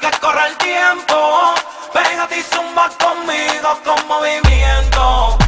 que corra el tiempo. Pégate y zumba conmigo con movimiento.